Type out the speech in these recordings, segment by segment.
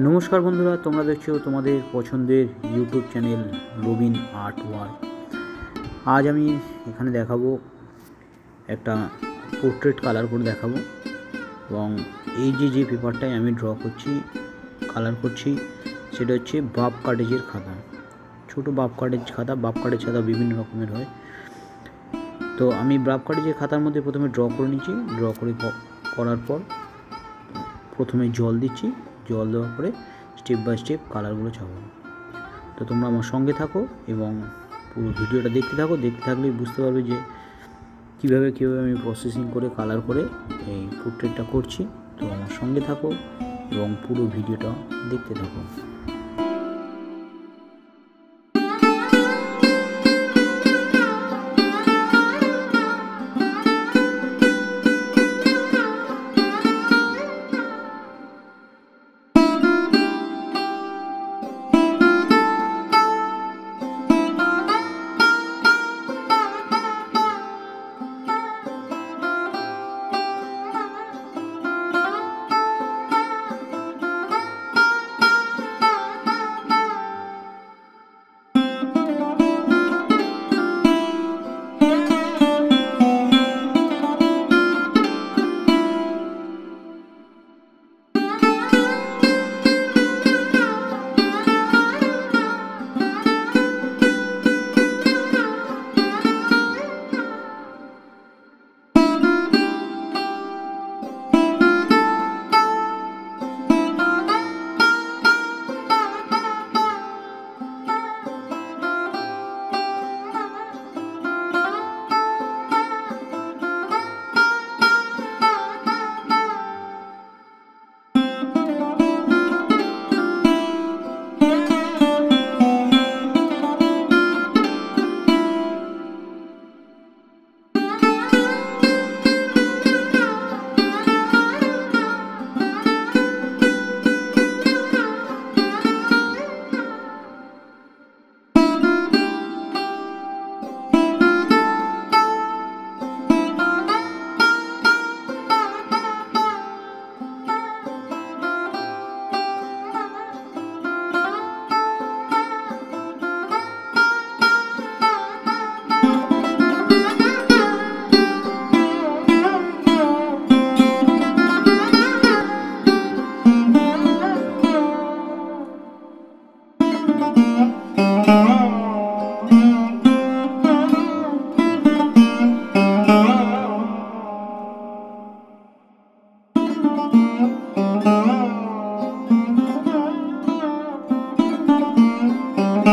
নমস্কার বন্ধুরা, তোমরা দেখছ তোমাদের পছন্দের YouTube channel Robin art world আজ আমি এখানে দেখাবো একটা পোর্ট্রেট কালার করে দেখাবো এবং এই যে যে পেপারটায় আমি ড্র করছি কালার করছি, সেটা হচ্ছে বাপ কাটেজের খাতা। ছোট বাপ কাটেজ খাতা বাপ কাটেজ খাতা বিভিন্ন রকমের হয়। তো আমি বাপ কাটেজের খাতার মধ্যে প্রথমে ড্র করে নিচ্ছি। ড্র করে করার পর প্রথমে জল দিচ্ছি। জল দেওয়ার পরে স্টেপ বাই স্টেপ কালারগুলো ছাপাবো। তো তোমরা আমার সঙ্গে থাকো এবং পুরো ভিডিওটা দেখতে থাকো। দেখতে থাকলেই বুঝতে পারবে যে কীভাবে কীভাবে আমি প্রসেসিং করে কালার করে এই পোর্ট্রেটটা করছি। তো আমার সঙ্গে থাকো এবং পুরো ভিডিওটা দেখতে থাকো।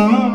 Oh.